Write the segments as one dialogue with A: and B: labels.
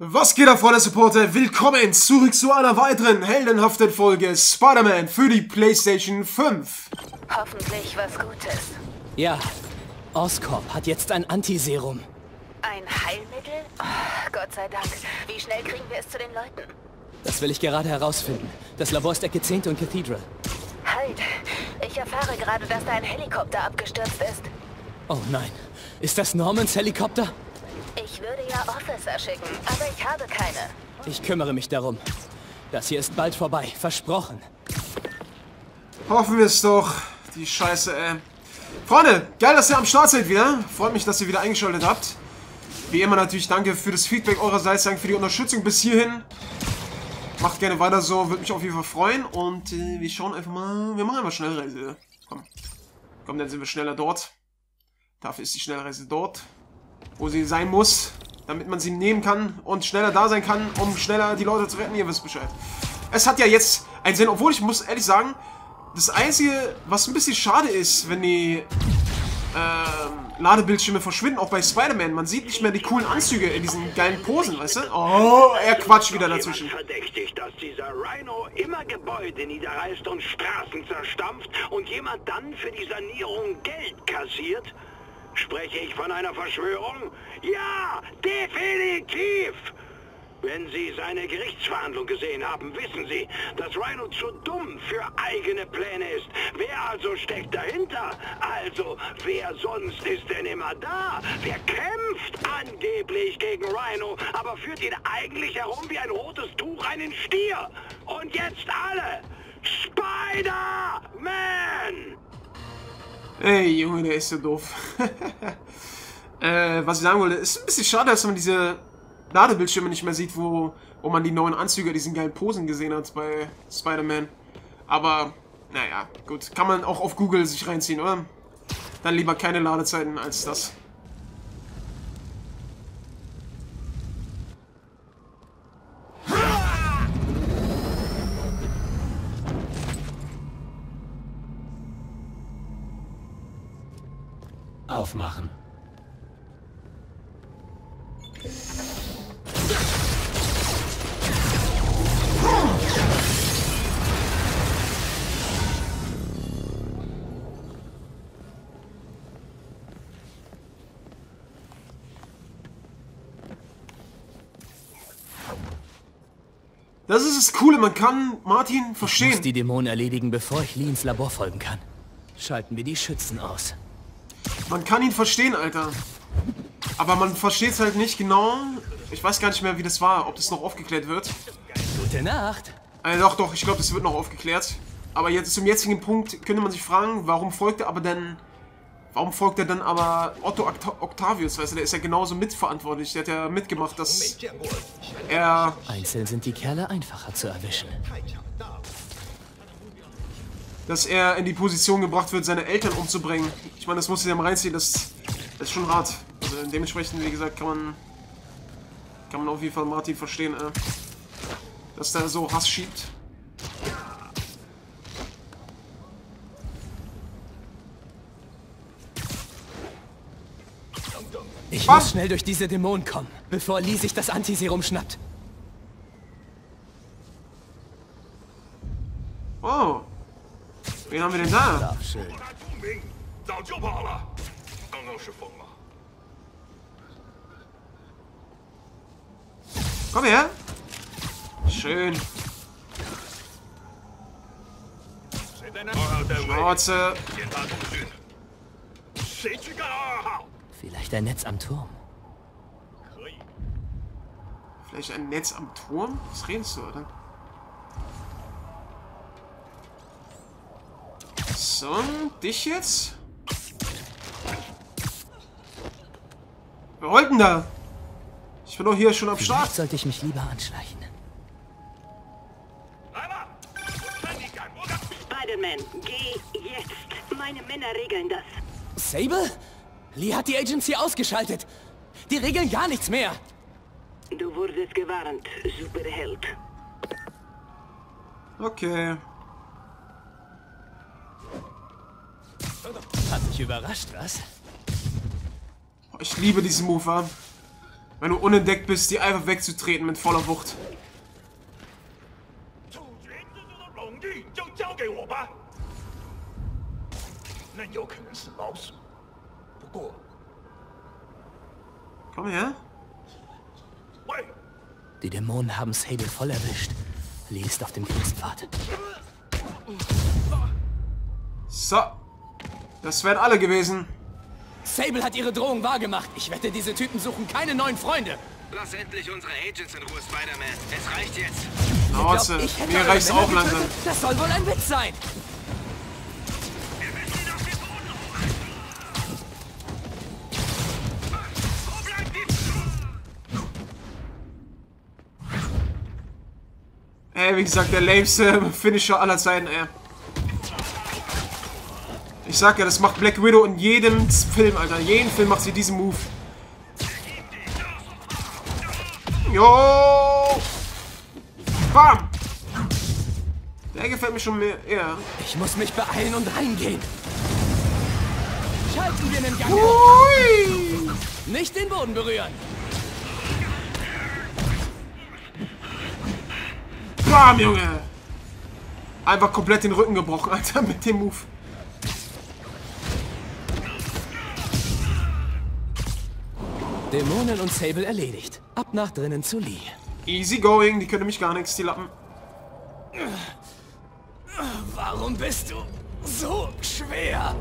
A: Was geht ab, Freunde Supporter? Willkommen zurück zu einer weiteren heldenhaften Folge Spider-Man für die PlayStation 5.
B: Hoffentlich was Gutes.
C: Ja, Oscorp hat jetzt ein Antiserum.
B: Ein Heilmittel? Oh, Gott sei Dank. Wie schnell kriegen wir es zu den Leuten?
C: Das will ich gerade herausfinden. Das Labor ist Ecke 10. und Cathedral.
B: Halt! Ich erfahre gerade, dass da ein Helikopter abgestürzt ist.
C: Oh nein. Ist das Normans Helikopter?
B: Ich würde ja Officer schicken, aber ich habe keine.
C: Ich kümmere mich darum. Das hier ist bald vorbei. Versprochen.
A: Hoffen wir es doch. Die Scheiße, ey. Freunde, geil, dass ihr am Start seid wieder. Freut mich, dass ihr wieder eingeschaltet habt. Wie immer natürlich danke für das Feedback eurerseits, danke für die Unterstützung bis hierhin. Macht gerne weiter so, würde mich auf jeden Fall freuen. Und äh, wir schauen einfach mal, wir machen einfach Schnellreise. Komm. Komm, dann sind wir schneller dort. Dafür ist die Schnellreise dort, wo sie sein muss, damit man sie nehmen kann und schneller da sein kann, um schneller die Leute zu retten. Ihr wisst Bescheid. Es hat ja jetzt einen Sinn, obwohl ich muss ehrlich sagen, das Einzige, was ein bisschen schade ist, wenn die ähm, Ladebildschirme verschwinden, auch bei Spider-Man. Man sieht nicht mehr die coolen Anzüge in diesen geilen Posen, weißt du? Oh, er quatscht wieder dazwischen.
D: verdächtig, dass dieser Rhino immer Gebäude niederreißt und Straßen zerstampft und jemand dann für die Sanierung Geld kassiert? Spreche ich von einer Verschwörung? Ja, definitiv! Wenn Sie seine Gerichtsverhandlung gesehen haben, wissen Sie, dass Rhino zu dumm für eigene Pläne ist. Wer also steckt dahinter? Also, wer sonst ist denn immer da? Wer kämpft angeblich gegen Rhino, aber führt ihn eigentlich herum wie ein rotes Tuch einen Stier? Und jetzt alle! Spider-Man!
A: Ey, Junge, der ist so doof. äh, was ich sagen wollte, ist ein bisschen schade, dass man diese Ladebildschirme nicht mehr sieht, wo, wo man die neuen Anzüge, diesen geilen Posen gesehen hat bei Spider-Man. Aber, naja, gut. Kann man auch auf Google sich reinziehen, oder? Dann lieber keine Ladezeiten als das.
C: Aufmachen.
A: Das ist das Coole, man kann Martin
C: Ich muss
A: verstehen.
C: die Dämonen erledigen, bevor ich Lee ins Labor folgen kann. Schalten wir die Schützen aus.
A: Man kann ihn verstehen, Alter. Aber man versteht es halt nicht genau. Ich weiß gar nicht mehr, wie das war, ob das noch aufgeklärt wird.
C: Gute Nacht.
A: Äh, doch, doch, ich glaube, das wird noch aufgeklärt. Aber jetzt zum jetzigen Punkt könnte man sich fragen, warum folgt er aber denn. Warum folgt er dann aber Otto Octa Octavius? Weißt du, der ist ja genauso mitverantwortlich. Der hat ja mitgemacht, dass er.
C: Einzeln sind die Kerle einfacher zu erwischen.
A: Dass er in die Position gebracht wird, seine Eltern umzubringen. Ich meine, das muss ich mal reinziehen, das, das ist schon hart. Also dementsprechend, wie gesagt, kann man. Kann man auf jeden Fall Martin verstehen, äh, dass der so Hass schiebt.
C: Ich
A: Was?
C: muss schnell durch diese Dämonen kommen, bevor Lee sich das Antiserum schnappt.
A: Oh. Wen haben wir denn da? Komm her. Schön.
E: Schwarze.
C: Vielleicht ein Netz am Turm.
A: Vielleicht ein Netz am Turm? Was redest du, oder? So, dich jetzt? Wer holt denn da? Ich bin doch hier schon am Start.
C: Sollte ich mich lieber anschleichen.
B: Spider-Man, geh jetzt. Meine Männer regeln das.
C: Sable? Lee hat die Agency ausgeschaltet. Die regeln gar nichts mehr.
B: Du wurdest gewarnt, Superheld.
A: Okay.
C: Hat dich überrascht, was?
A: Ich liebe diesen Move, an. Wenn du unentdeckt bist, die einfach wegzutreten mit voller Wucht. Komm her.
C: Die Dämonen haben Sable voll erwischt. Lee auf dem Kriegspfad.
A: So. Das wären alle gewesen.
C: Sable hat ihre Drohung wahrgemacht. Ich wette, diese Typen suchen keine neuen Freunde.
F: Lass endlich unsere Agents in Ruhe, Spider-Man. Es reicht jetzt.
A: Schnauze.
C: Glaubt, ich hätte
A: Mir reicht's auch langsam.
C: Das soll wohl ein Witz sein.
E: wir müssen ihn auf den Boden hochhalten. Wo bleibt die?
A: Ey, wie gesagt, der lameste Finisher aller Zeiten, ey. Ich sag ja, das macht Black Widow in jedem Film, Alter. In jedem Film macht sie diesen Move. Jo! Bam! Der gefällt mir schon mehr. Ja.
C: Ich muss mich beeilen und reingehen. Schalten wir den Gang.
A: Hui!
C: Nicht den Boden berühren.
A: Bam, Junge! Einfach komplett den Rücken gebrochen, Alter, mit dem Move.
C: Dämonen und Sable erledigt. Ab nach drinnen zu Lee.
A: Easy going, die können mich gar nichts, die Lappen.
C: Warum bist du so schwer?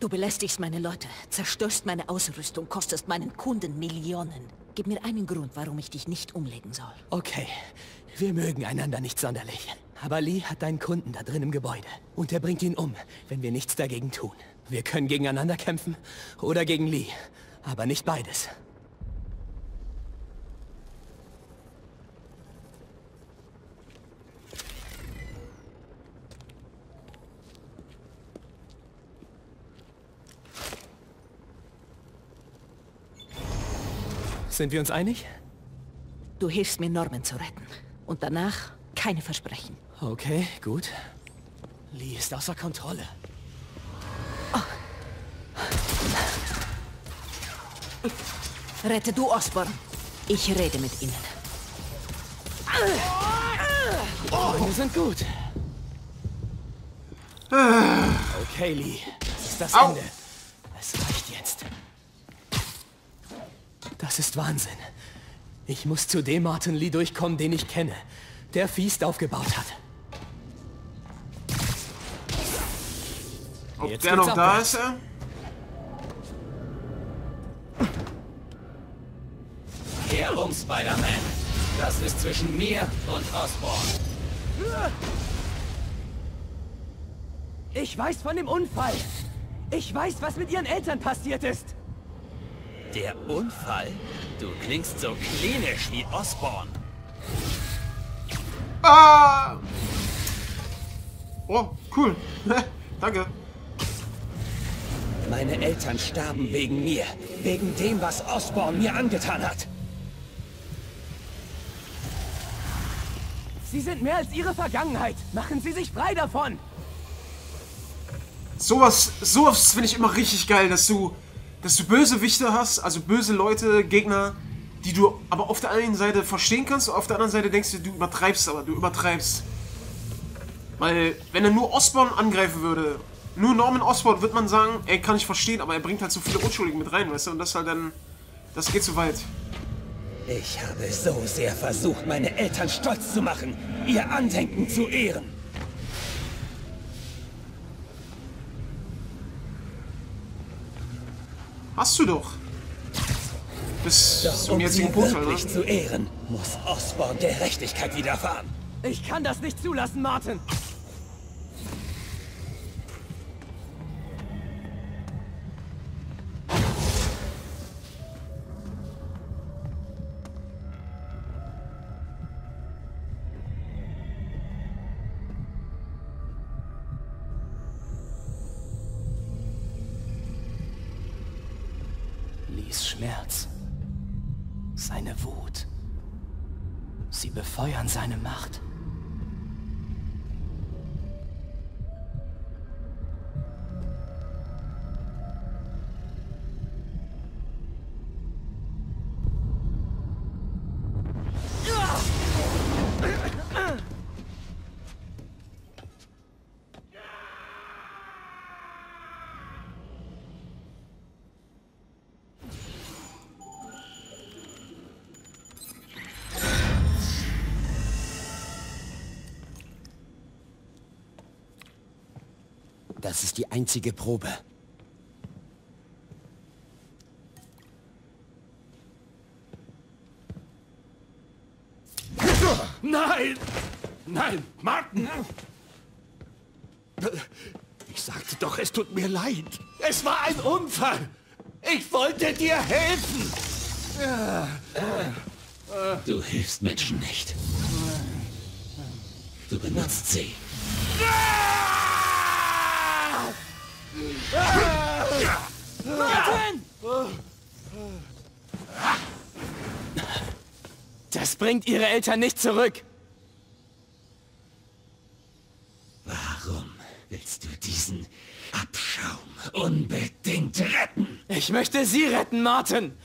G: Du belästigst meine Leute, zerstörst meine Ausrüstung, kostest meinen Kunden Millionen. Gib mir einen Grund, warum ich dich nicht umlegen soll.
C: Okay, wir mögen einander nicht sonderlich. Aber Lee hat deinen Kunden da drin im Gebäude. Und er bringt ihn um, wenn wir nichts dagegen tun. Wir können gegeneinander kämpfen oder gegen Lee. Aber nicht beides. Sind wir uns einig?
G: Du hilfst mir, Norman zu retten. Und danach keine Versprechen.
C: Okay, gut. Lee ist außer Kontrolle.
G: Rette du Osborn. Ich rede mit ihnen.
C: Freunde sind gut. Okay, Lee. Das ist das
A: Au.
C: Ende. Es reicht jetzt. Das ist Wahnsinn. Ich muss zu dem Martin Lee durchkommen, den ich kenne. Der Feast aufgebaut hat.
A: Ob
C: Jetzt
A: der noch da ist, ja?
C: Herum, Spider-Man. Das ist zwischen mir und Osborn. Ich weiß von dem Unfall. Ich weiß, was mit ihren Eltern passiert ist.
H: Der Unfall? Du klingst so klinisch wie Osborn.
A: Ah! Oh, cool. Danke.
H: Meine Eltern starben wegen mir. Wegen dem, was Osborn mir angetan hat.
C: Sie sind mehr als ihre Vergangenheit. Machen Sie sich frei davon.
A: Sowas, sowas finde ich immer richtig geil, dass du, dass du Bösewichte hast, also böse Leute, Gegner, die du aber auf der einen Seite verstehen kannst, und auf der anderen Seite denkst du, du übertreibst, aber du übertreibst. Weil, wenn er nur Osborn angreifen würde, nur Norman Osborn, würde man sagen, ey, kann ich verstehen, aber er bringt halt so viele Unschuldige mit rein, weißt du, und das halt dann, das geht zu weit.
H: Ich habe so sehr versucht, meine Eltern stolz zu machen, ihr Andenken zu ehren.
A: Hast du doch. Bis
H: Doch
A: zum
H: um
A: jetzigen Punkt, ne?
H: zu ehren, muss Osborn Gerechtigkeit widerfahren.
C: Ich kann das nicht zulassen, Martin. Befeuern seine Macht.
H: Das ist die einzige Probe.
E: Nein! Nein, Martin! Ich sagte doch, es tut mir leid. Es war ein Unfall. Ich wollte dir helfen.
H: Du hilfst Menschen nicht. Du benutzt sie.
C: Martin! Das bringt ihre Eltern nicht zurück.
H: Warum willst du diesen Abschaum unbedingt retten?
C: Ich möchte Sie retten, Martin.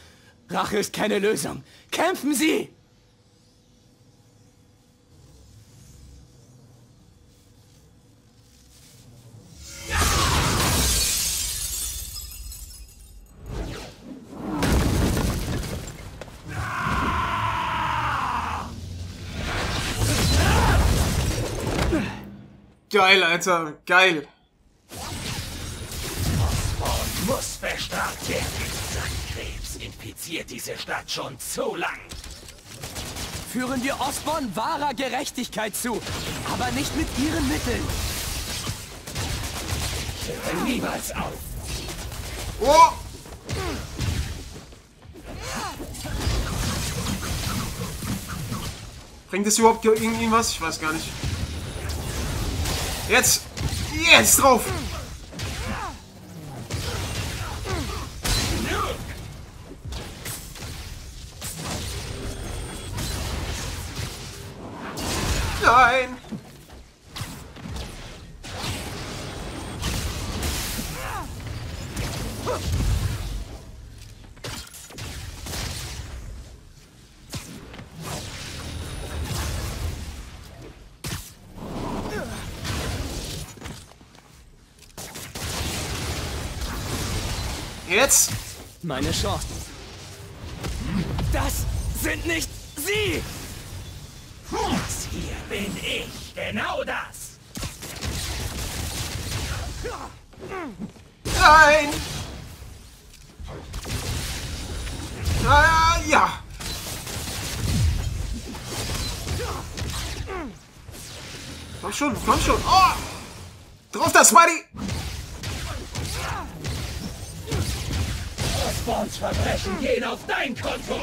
C: Rache ist keine Lösung. Kämpfen Sie!
A: Geil, Alter. Geil.
H: Muss bestraft werden. Sein Krebs infiziert diese Stadt schon zu lang.
C: Führen wir Osborn wahrer Gerechtigkeit zu, aber nicht mit Ihren Mitteln.
H: Ich höre niemals auf.
A: Oh! Bringt das überhaupt gegen ihn was? Ich weiß gar nicht. Jetzt! Jetzt drauf! Nein! Jetzt!
C: Meine Chancen. Das sind nicht Sie!
H: Das hier bin ich. Genau das.
A: Nein! Ah, ja! Komm schon, komm schon! Oh! Drauf das, Spidey!
H: Osborns Verbrechen gehen auf dein Konto.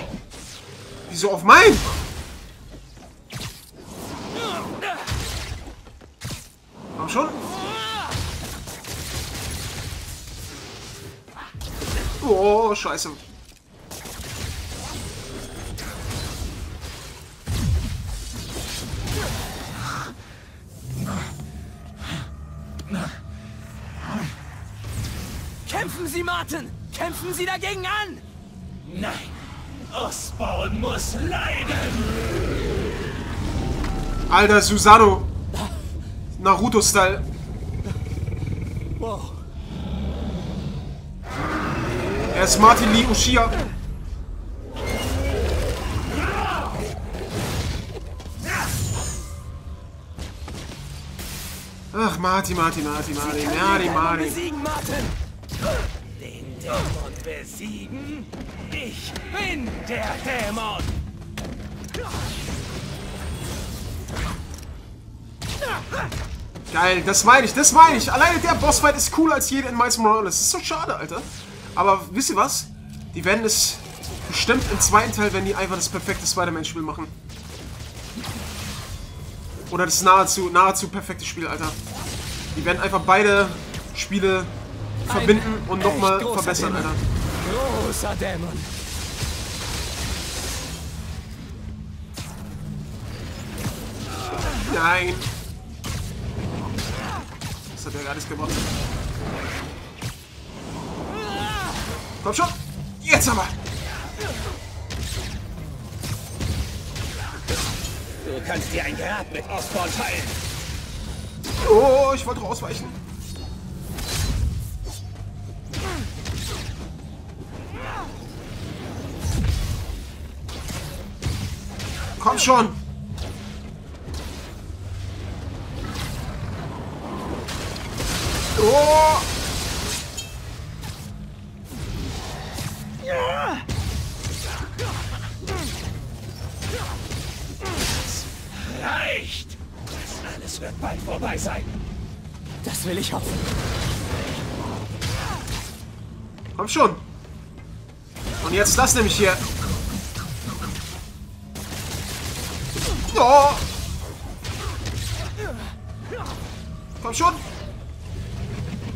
A: Wieso auf mein? Komm schon! Oh, scheiße.
C: Kämpfen Sie, Martin! Kämpfen Sie dagegen an!
H: Nein. Osborn muss leiden.
A: Alter, Susano. Naruto-Style.
C: Wow.
A: Er ist Martin Lee Uchiha. Ach, Martin, Martin, Martin, Martin, Martin, Martin.
C: Besiegen, Martin!
H: Dämon besiegen? Ich bin der Dämon.
A: Geil, das meine ich, das meine ich. Alleine der Bossfight ist cooler als jeder in Miles Morales. Das ist so schade, Alter. Aber wisst ihr was? Die werden es bestimmt im zweiten Teil, wenn die einfach das perfekte Spider-Man-Spiel machen. Oder das nahezu, nahezu perfekte Spiel, Alter. Die werden einfach beide Spiele verbinden und nochmal verbessern. Alter.
C: Großer Dämon.
A: Nein. Das hat ja gar gemacht. Komm schon. Jetzt aber.
H: Du kannst dir ein Grab mit Osborn teilen.
A: Oh, ich wollte rausweichen. Komm schon. Oh!
H: Reicht! Das alles wird bald vorbei sein.
C: Das will ich hoffen.
A: Komm schon. Und jetzt das nämlich hier. Oh. Komm schon.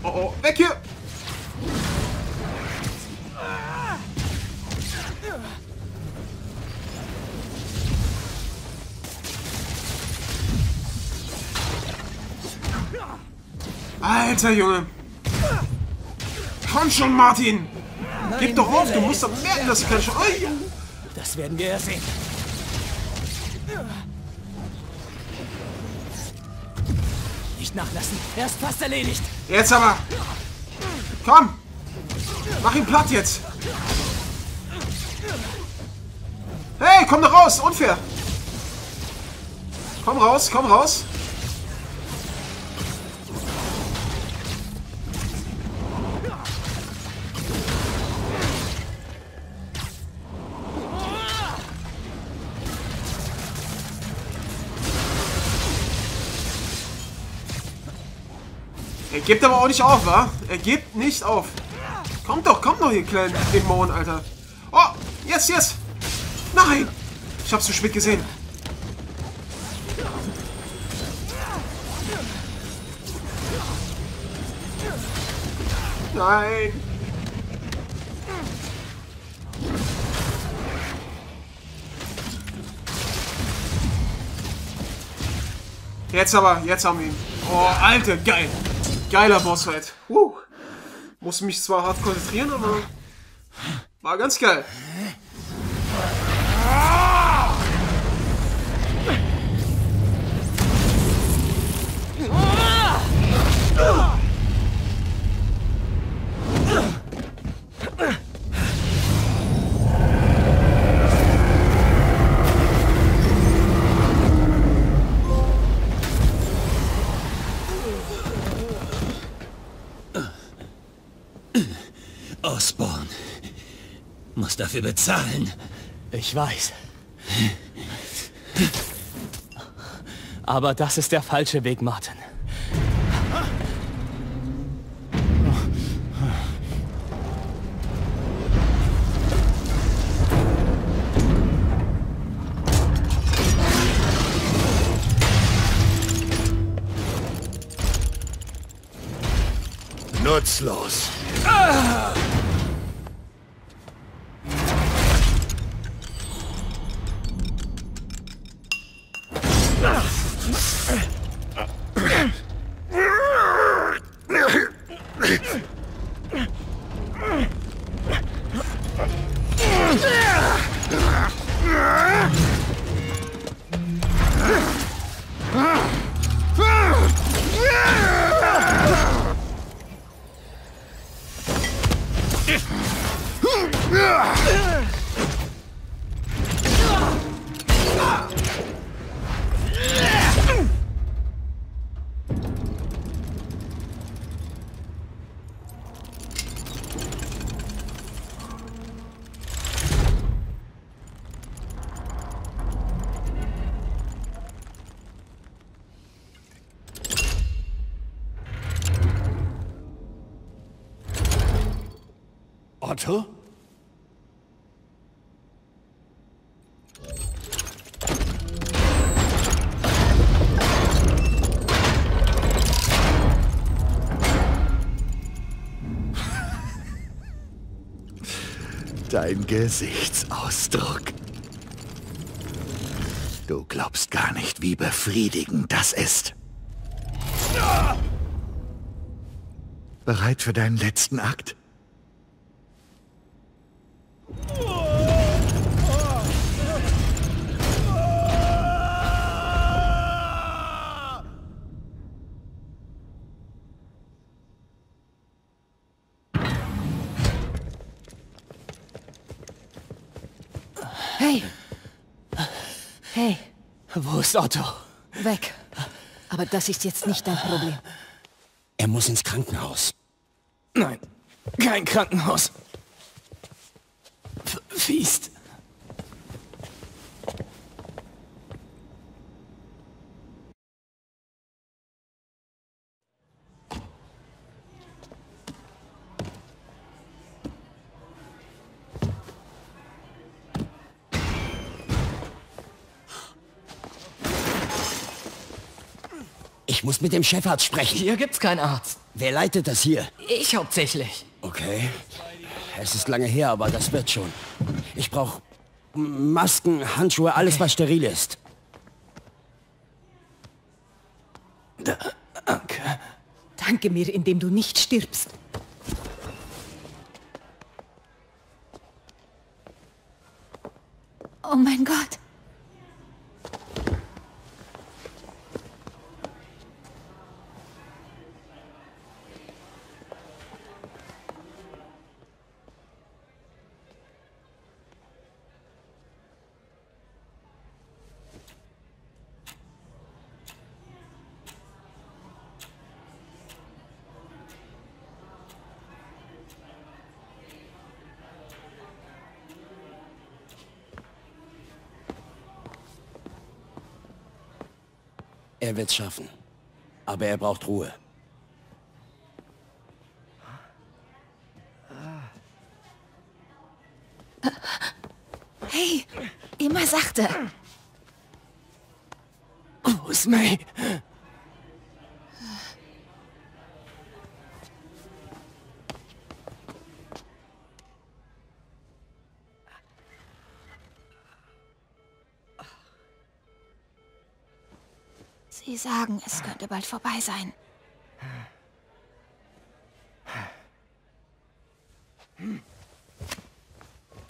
A: Oh oh, weg hier. Alter Junge. Komm schon, Martin. Gib doch auf, du musst doch merken, dass du keine Chance...
C: Das werden wir ja sehen. Nicht nachlassen. Er ist fast erledigt.
A: Jetzt aber. Komm. Mach ihn platt jetzt. Hey, komm doch raus. Unfair. Komm raus, komm raus. Gibt aber auch nicht auf, wa? Er gibt nicht auf. Kommt doch, kommt doch, ihr kleinen Dämonen, Alter. Oh, jetzt, jetzt. Nein. Ich hab's zu spät gesehen. Nein. Jetzt aber, jetzt haben wir ihn. Oh, Alter, geil. Geiler Bossfight. Uh. Muss mich zwar hart konzentrieren, aber war ganz geil.
H: Osborn muss dafür bezahlen.
C: Ich weiß. Aber das ist der falsche Weg, Martin.
E: Otto? Dein Gesichtsausdruck. Du glaubst gar nicht, wie befriedigend das ist. Bereit für deinen letzten Akt?
G: Hey! Hey,
C: Wo ist Otto?
G: weg. Aber das ist jetzt nicht dein Problem.
H: Er muss ins Krankenhaus.
C: Nein, kein Krankenhaus. F Fiest.
H: Ich muss mit dem Chefarzt sprechen.
I: Hier gibt's keinen Arzt.
H: Wer leitet das hier?
I: Ich hauptsächlich.
H: Okay. Es ist lange her, aber das wird schon. Ich brauche Masken, Handschuhe, alles, was steril ist.
C: Danke.
G: Danke mir, indem du nicht stirbst.
H: Er wird's schaffen. Aber er braucht Ruhe.
J: Sie sagen, es könnte bald vorbei sein.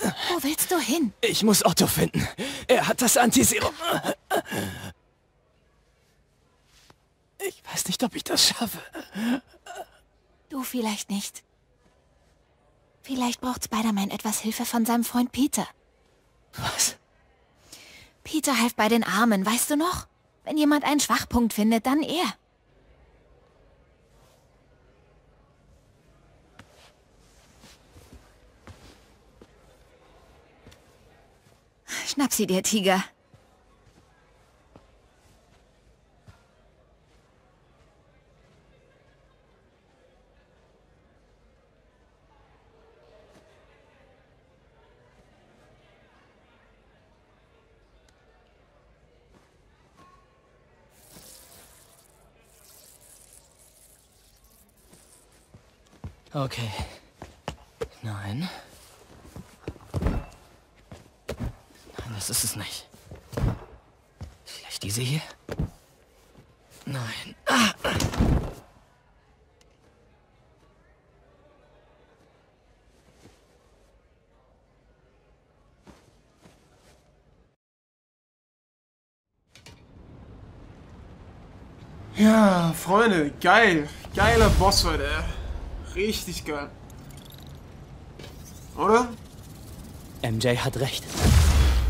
J: Wo willst du hin?
C: Ich muss Otto finden. Er hat das Antiserum. Ich weiß nicht, ob ich das schaffe.
J: Du vielleicht nicht. Vielleicht braucht Spider-Man etwas Hilfe von seinem Freund Peter.
C: Was?
J: Peter half bei den Armen, weißt du noch? Wenn jemand einen Schwachpunkt findet, dann er. Schnapp sie dir, Tiger.
I: Okay. Nein. Nein, das ist es nicht. Vielleicht diese hier? Nein. Ah.
A: Ja, Freunde, geil. Geiler Boss heute. Richtig geil. Oder?
C: MJ hat recht.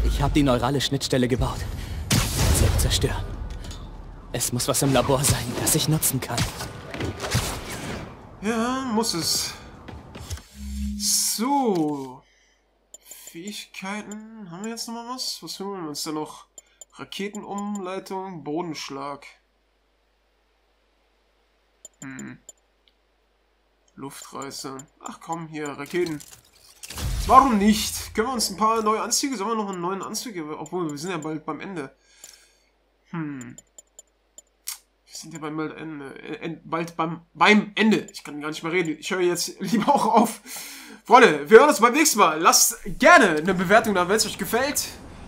C: Ich habe die neurale Schnittstelle gebaut. Sie zerstören. Es muss was im Labor sein, das ich nutzen kann.
A: Ja, muss es. So. Fähigkeiten. Haben wir jetzt noch mal was? Was holen wir uns da noch? Raketenumleitung, Bodenschlag. Hm. Luftreißer. Ach komm, hier, Raketen. Warum nicht? Können wir uns ein paar neue Anzüge? Sollen wir noch einen neuen Anzug? Obwohl, wir sind ja bald beim Ende. Hm. Wir sind ja beim bald Ende. Äh, bald beim, beim Ende. Ich kann gar nicht mehr reden. Ich höre jetzt lieber auch auf. Freunde, wir hören uns beim nächsten Mal. Lasst gerne eine Bewertung da, wenn es euch gefällt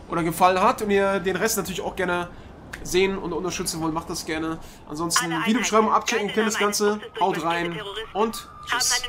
A: oder gefallen hat. Und ihr den Rest natürlich auch gerne sehen und unterstützen wollt, macht das gerne. Ansonsten Videobeschreibung abchecken, kennt das Ganze. Haut rein und tschüss.